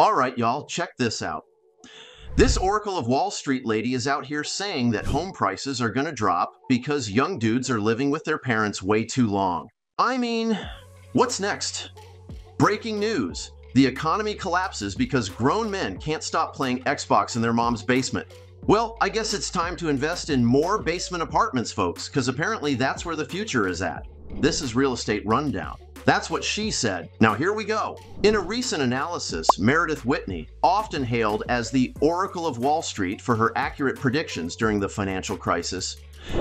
All right, y'all, check this out. This Oracle of Wall Street lady is out here saying that home prices are going to drop because young dudes are living with their parents way too long. I mean, what's next? Breaking news. The economy collapses because grown men can't stop playing Xbox in their mom's basement. Well, I guess it's time to invest in more basement apartments, folks, because apparently that's where the future is at. This is Real Estate Rundown. That's what she said. Now here we go. In a recent analysis, Meredith Whitney, often hailed as the Oracle of Wall Street for her accurate predictions during the financial crisis,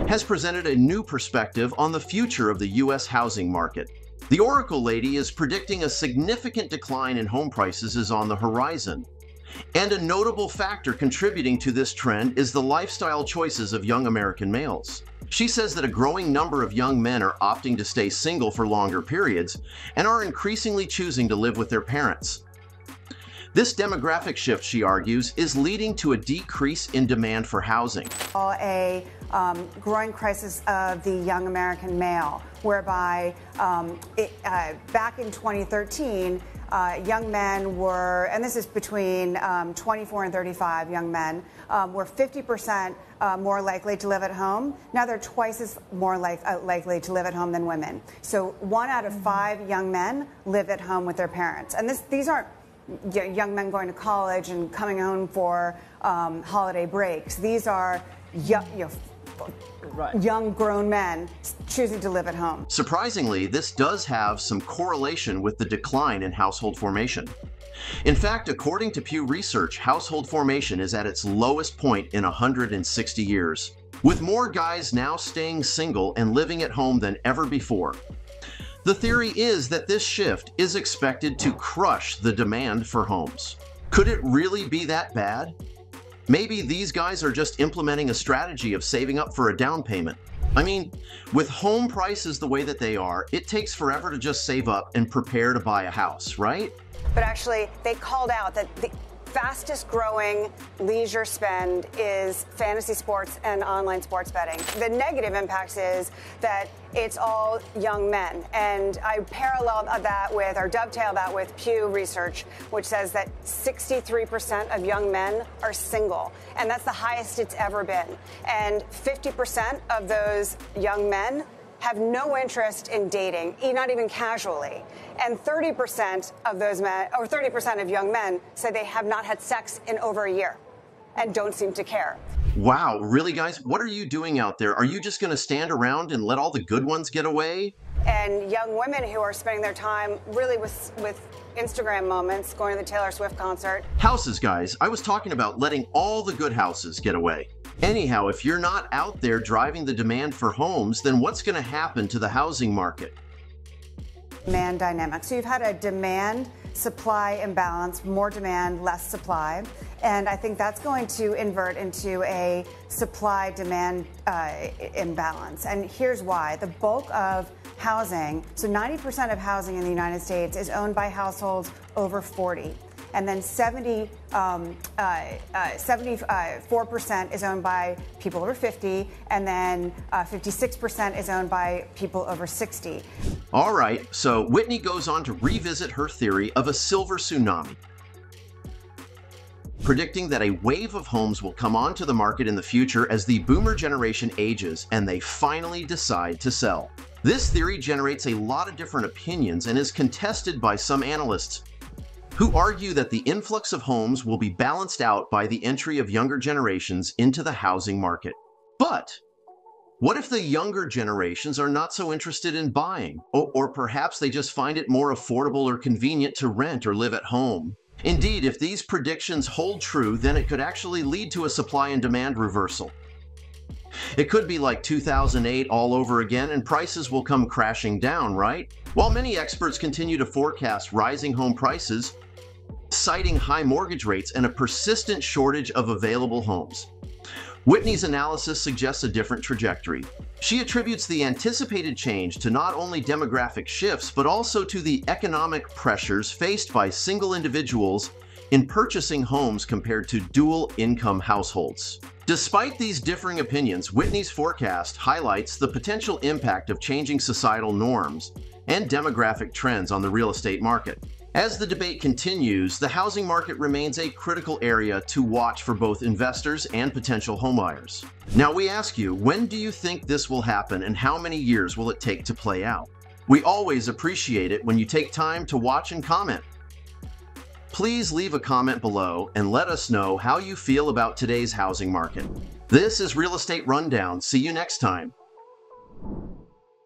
has presented a new perspective on the future of the U.S. housing market. The Oracle lady is predicting a significant decline in home prices is on the horizon. And a notable factor contributing to this trend is the lifestyle choices of young American males. She says that a growing number of young men are opting to stay single for longer periods and are increasingly choosing to live with their parents. This demographic shift, she argues, is leading to a decrease in demand for housing. A um, growing crisis of the young American male, whereby um, it, uh, back in 2013, uh, young men were, and this is between um, 24 and 35 young men, um, were 50% uh, more likely to live at home. Now they're twice as more like, uh, likely to live at home than women. So one out of mm-hmm. five young men live at home with their parents. And this, these aren't young men going to college and coming home for um, holiday breaks. These are young, you know, right. young grown men choosing to live at home. Surprisingly, this does have some correlation with the decline in household formation. In fact, according to Pew Research, household formation is at its lowest point in 160 years, with more guys now staying single and living at home than ever before. The theory is that this shift is expected to crush the demand for homes. Could it really be that bad? Maybe these guys are just implementing a strategy of saving up for a down payment. I mean, with home prices the way that they are, it takes forever to just save up and prepare to buy a house, right? But actually, they called out that the fastest growing leisure spend is fantasy sports and online sports betting. The negative impacts is that it's all young men. And I parallel that with, or dovetail that with Pew Research, which says that 63% of young men are single. And that's the highest it's ever been. And 50% of those young men have no interest in dating, not even casually. And 30% of those men, or 30% of young men, say they have not had sex in over a year and don't seem to care. Wow, really, guys? What are you doing out there? Are you just going to stand around and let all the good ones get away? And young women who are spending their time really with, with Instagram moments, going to the Taylor Swift concert. Houses, guys. I was talking about letting all the good houses get away. Anyhow, if you're not out there driving the demand for homes, then what's going to happen to the housing market? Demand dynamics. So you've had a demand supply imbalance, more demand, less supply. And I think that's going to invert into a supply demand uh, imbalance. And here's why the bulk of housing, so 90% of housing in the United States is owned by households over 40 and then 70, um, uh, uh, 74% is owned by people over 50, and then 56% uh, is owned by people over 60. All right, so Whitney goes on to revisit her theory of a silver tsunami predicting that a wave of homes will come onto the market in the future as the boomer generation ages and they finally decide to sell. This theory generates a lot of different opinions and is contested by some analysts who argue that the influx of homes will be balanced out by the entry of younger generations into the housing market. But what if the younger generations are not so interested in buying, or, or, perhaps they just find it more affordable or convenient to rent or live at home? Indeed, if these predictions hold true, then it could actually lead to a supply and demand reversal. It could be like 2008 all over again and prices will come crashing down, right? While many experts continue to forecast rising home prices, citing high mortgage rates and a persistent shortage of available homes. Whitney's analysis suggests a different trajectory. She attributes the anticipated change to not only demographic shifts, but also to the economic pressures faced by single individuals in purchasing homes compared to dual income households. Despite these differing opinions, Whitney's forecast highlights the potential impact of changing societal norms and demographic trends on the real estate market. As the debate continues, the housing market remains a critical area to watch for both investors and potential homebuyers. Now we ask you, when do you think this will happen and how many years will it take to play out? We always appreciate it when you take time to watch and comment. Please leave a comment below and let us know how you feel about today's housing market. This is Real Estate Rundown. See you next time.